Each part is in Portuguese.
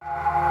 you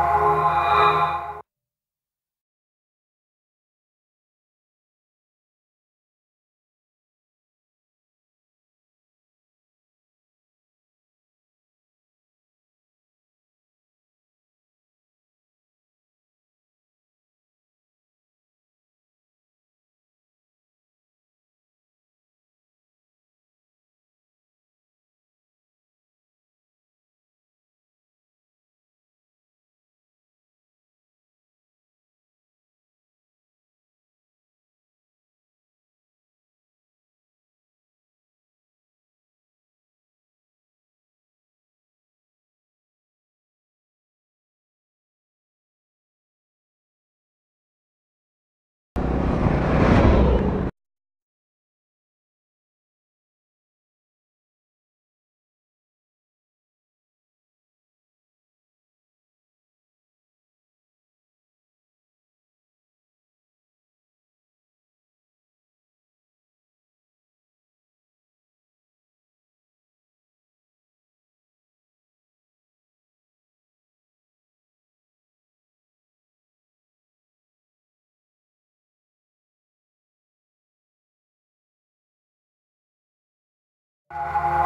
you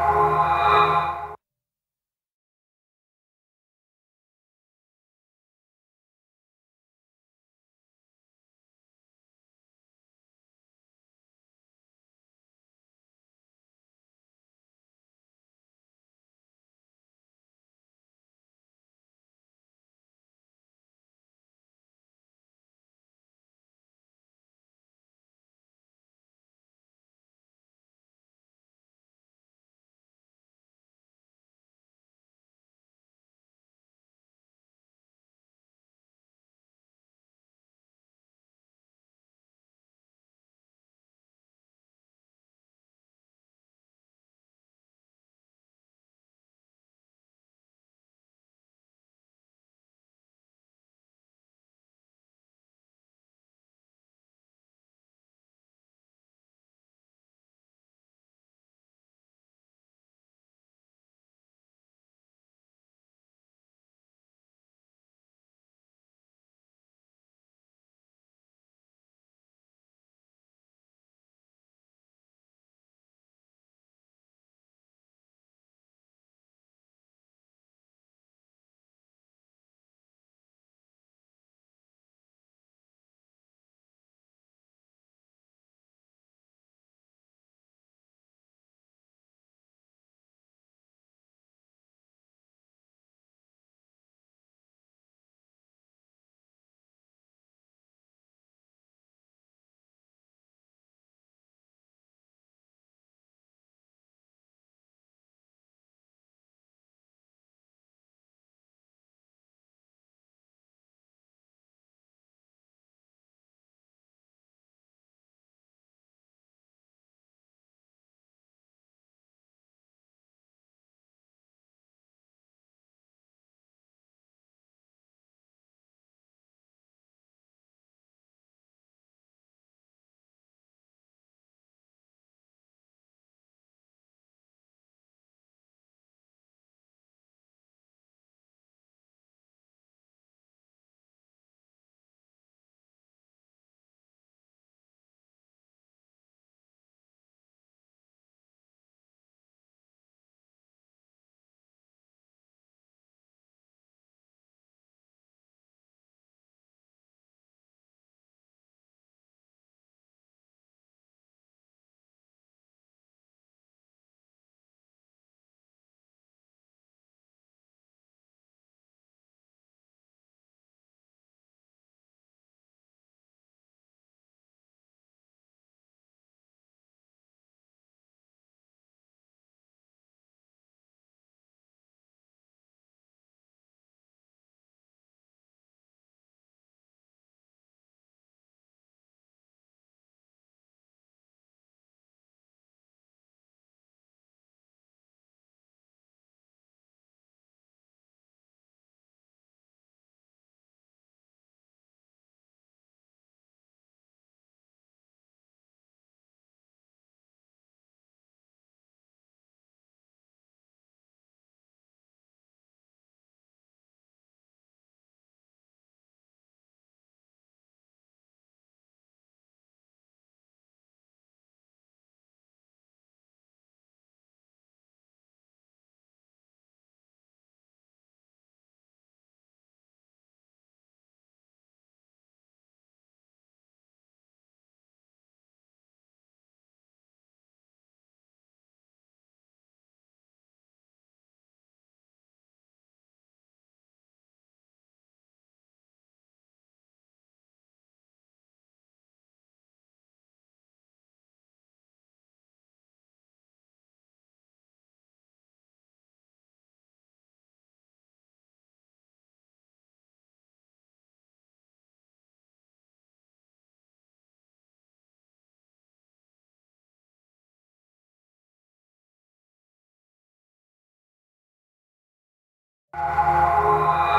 Música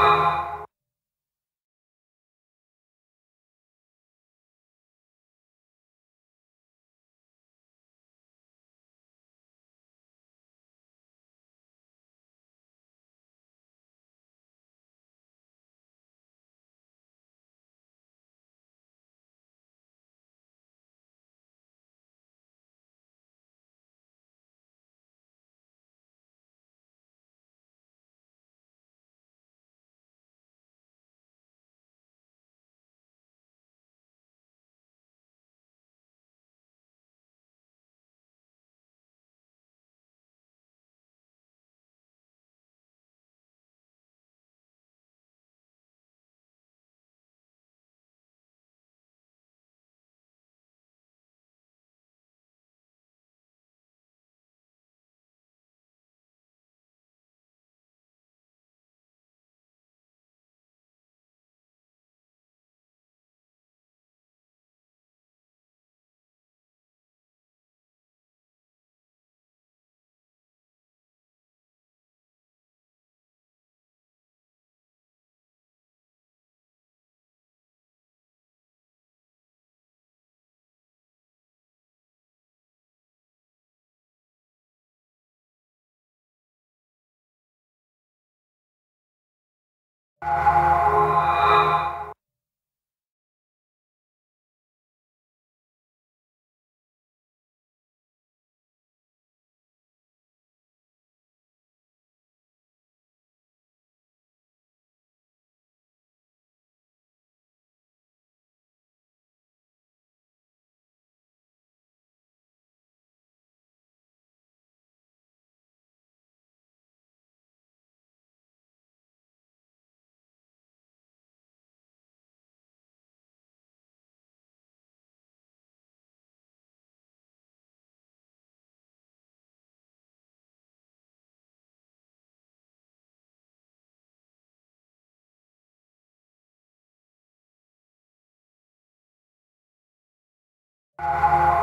Música you